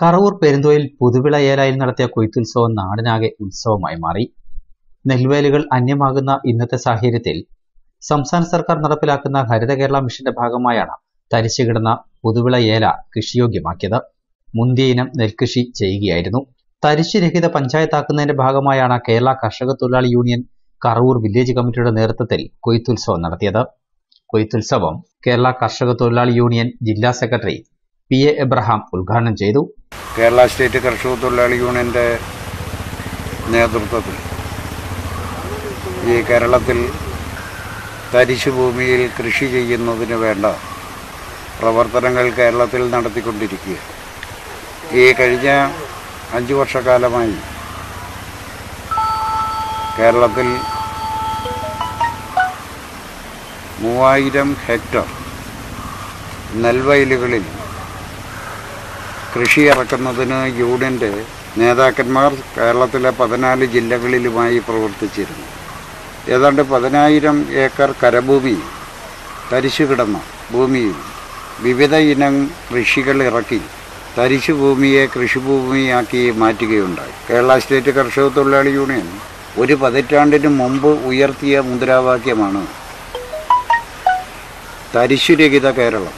കറവൂർ പെരുന്തോയിൽ പുതുവിള ഏലായിൽ നടത്തിയ കൊയ്ത്തുത്സവം നാടിനാകെ ഉത്സവമായി മാറി. നെൽവേലുകൾ അന്യമാകുന്ന ഇന്നത്തെ സാഹചര്യത്തിൽ സംസ്ഥാന സർക്കാർ നടപ്പിലാക്കുന്ന ഹരിത കേരള മിഷന്റെ ഭാഗമായാണ് തരിച്ചു കിടന്ന പുതുവിള ഏല കൃഷിയോഗ്യമാക്കിയത്. മുന്തിയ ഇനം നെൽകൃഷി ചെയ്യുകയായിരുന്നു. തരിശുരഹിത പഞ്ചായത്താക്കുന്നതിന്റെ ഭാഗമായാണ് കേരള കർഷക തൊഴിലാളി യൂണിയൻ കറവൂർ വില്ലേജ് കമ്മിറ്റിയുടെ നേതൃത്വത്തിൽ കൊയ്ത്തുത്സവം നടത്തിയത്. കൊയ്ത്തുത്സവം കേരള കർഷക തൊഴിലാളി യൂണിയൻ ജില്ലാ സെക്രട്ടറി പി. എ. എബ്രഹാം ഉദ്ഘാടനം ചെയ്തു. കേരള സ്റ്റേറ്റ് കർഷക തൊഴിലാളി യൂണിയന്റെ നേതൃത്വത്തിൽ ഈ കേരളത്തിൽ തരിശു ഭൂമിയിൽ കൃഷി ചെയ്യുന്നതിന് വേണ്ട പ്രവർത്തനങ്ങൾ കേരളത്തിൽ നടത്തിക്കൊണ്ടിരിക്കുക. ഈ കഴിഞ്ഞ അഞ്ച് വർഷക്കാലമായി കേരളത്തിൽ മൂവായിരം ഹെക്ടർ നെൽവയലുകളിൽ കൃഷി ഇറക്കുന്നതിന് യൂണിയന്റെ നേതാക്കന്മാർ കേരളത്തിലെ പതിനാല് ജില്ലകളിലുമായി പ്രവർത്തിച്ചിരുന്നു. ഏതാണ്ട് പതിനായിരം ഏക്കർ കരഭൂമി തരിശു കിടന്ന ഭൂമിയിൽ വിവിധ ഇനം കൃഷികൾ ഇറക്കി തരിശു ഭൂമിയെ കൃഷിഭൂമിയാക്കി മാറ്റുകയുണ്ടായി. കേരള സ്റ്റേറ്റ് കർഷക തൊഴിലാളി യൂണിയൻ ഒരു പതിറ്റാണ്ടിന് മുമ്പ് ഉയർത്തിയ മുദ്രാവാക്യമാണ് തരിശുരഹിത കേരളം.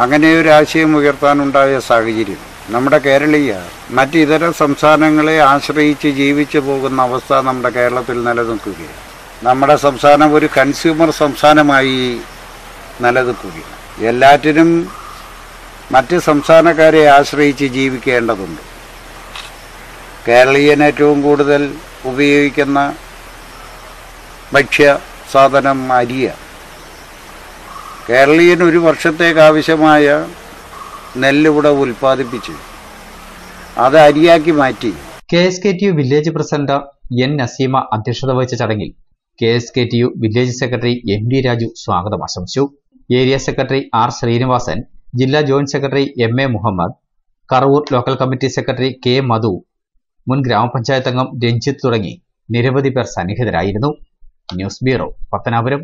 അങ്ങനെ ഒരു ആശയം ഉയർത്താനുണ്ടായ സാഹചര്യം. നമ്മുടെ കേരളീയ മറ്റ് ഇതര സംസ്ഥാനങ്ങളെ ആശ്രയിച്ച് ജീവിച്ചു പോകുന്ന അവസ്ഥ നമ്മുടെ കേരളത്തിൽ നിലനിൽക്കുകയാണ്. നമ്മുടെ സംസ്ഥാനം ഒരു കൺസ്യൂമർ സംസ്ഥാനമായി നിലനിൽക്കുകയാണ്. എല്ലാറ്റിനും മറ്റ് സംസ്ഥാനക്കാരെ ആശ്രയിച്ച് ജീവിക്കേണ്ടതുണ്ട്. കേരളീയൻ ഏറ്റവും കൂടുതൽ ഉപയോഗിക്കുന്ന ഭക്ഷ്യ സാധനം അരിയാണ്. കേരളീയൻ ഒരു വർഷത്തേക്ക് ആവശ്യമായ നെല്ലിവിടെ ഉൽപ്പാദിപ്പിച്ച് അത് അരിയാക്കി മാറ്റി. K S K T U village president N Naseema അധ്യക്ഷത വഹിച്ച ചടങ്ങിൽ K S K T U village secretary M D Raju സ്വാഗതം ആശംസിച്ചു. ഏരിയ സെക്രട്ടറി ആർ ശ്രീനിവാസൻ ജില്ലാ joint secretary M A Muhammad Karavoor local committee secretary K Madhu മുൻ ഗ്രാമപഞ്ചായത്ത് അംഗം രഞ്ജിത്ത് തുടങ്ങി നിരവധി പേർ സന്നിഹിതരായിരുന്നു. News bureau Pathanapuram.